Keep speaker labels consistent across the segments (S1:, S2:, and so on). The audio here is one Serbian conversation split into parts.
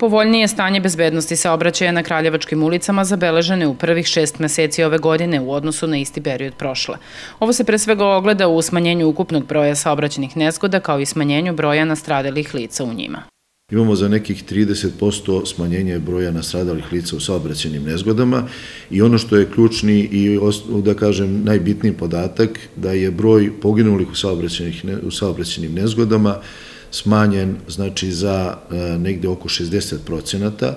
S1: Povoljnije stanje bezbednosti saobraćaja na Kraljevačkim ulicama zabeležene u prvih šest meseci ove godine u odnosu na isti period prošle. Ovo se pre svega ogleda u smanjenju ukupnog broja saobraćenih nezgoda kao i smanjenju broja nastradalih lica u njima.
S2: Imamo za nekih 30% smanjenje broja nastradalih lica u saobraćenim nezgodama i ono što je ključni i da kažem najbitniji podatak da je broj poginulih u saobraćenim nezgodama smanjen znači za e, negde oko 60 procenata,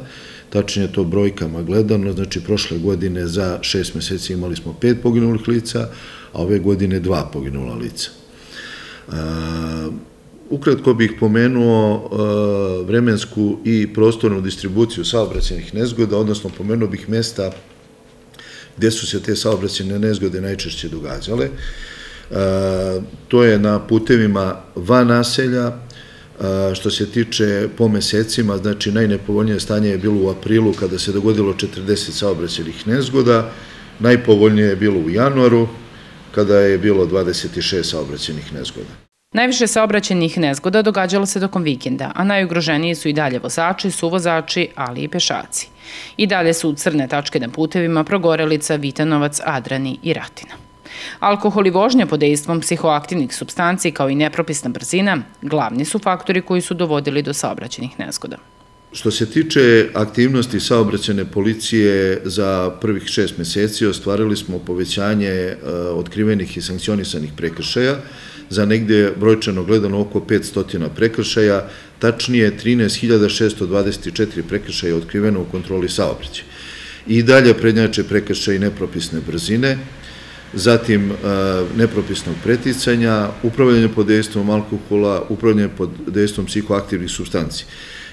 S2: tačnije to brojkama gledano, znači prošle godine za šest meseci imali smo pet poginulih lica, a ove godine dva poginula lica. E, ukratko bih pomenuo e, vremensku i prostornu distribuciju saobraćenih nezgoda, odnosno pomenuo bih mesta gde su se te saobraćene nezgode najčešće događale. To je na putevima van naselja, Što se tiče po mesecima, znači najnepovoljnije stanje je bilo u aprilu kada se dogodilo 40 saobraćenih nezgoda, najpovoljnije je bilo u januaru kada je bilo 26 saobraćenih nezgoda.
S1: Najviše saobraćenih nezgoda događalo se tokom vikenda, a najugroženiji su i dalje vozači, suvozači, ali i pešaci. I dalje su crne tačke na putevima Progorelica, Vitanovac, Adrani i Ratina. Alkohol i vožnja pod dejstvom psihoaktivnih substanci kao i nepropisna brzina glavni su faktori koji su dovodili do saobraćenih nezgoda.
S2: Što se tiče aktivnosti saobraćene policije za prvih šest meseci, ostvarili smo povećanje e, otkrivenih i sankcionisanih prekršaja za negde brojčano gledano oko 500 prekršaja, tačnije 13.624 prekršaja otkriveno u kontroli saobraćaja. I dalje prednjače prekršaj nepropisne brzine, zatim e, nepropisnog preticanja, upravljanje pod dejstvom alkohola, upravljanje pod dejstvom psihoaktivnih substanci.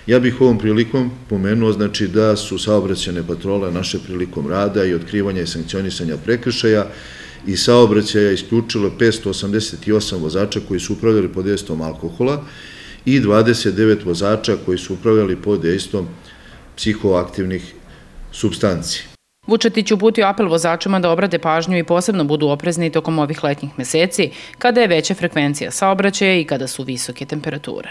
S2: Ja bih ovom prilikom pomenuo znači da su saobraćene patrole naše prilikom rada i otkrivanja i sankcionisanja prekršaja i saobraćaja isključilo 588 vozača koji su upravljali pod dejstvom alkohola i 29 vozača koji su upravljali pod dejstvom psihoaktivnih substanci.
S1: Vučetić uputio apel vozačima da obrade pažnju i posebno budu oprezni tokom ovih letnjih meseci, kada je veća frekvencija saobraćaja i kada su visoke temperature.